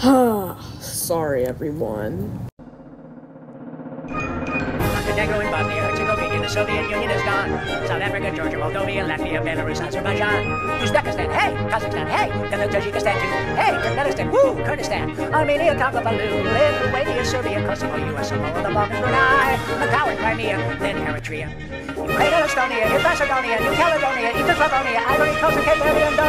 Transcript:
Sorry, everyone. Montenegro and Bosnia Herzegovina, the Soviet Union is gone. South Africa, Georgia, Moldova, Latvia, Belarus, Azerbaijan. Uzbekistan, hey! Kazakhstan, hey! Then Tajikistan too. Hey! Turkmenistan, woo! Kurdistan. Armenia, Tonga, Palau, Lithuania, Serbia, Kosovo, US, Samoa, the Balkans, Brunei, Macau, Crimea, then Eritrea. Ukraine, Estonia, New Macedonia, New Caledonia, Ethiopia, Ivory Coast, Cape Verde, Andorra,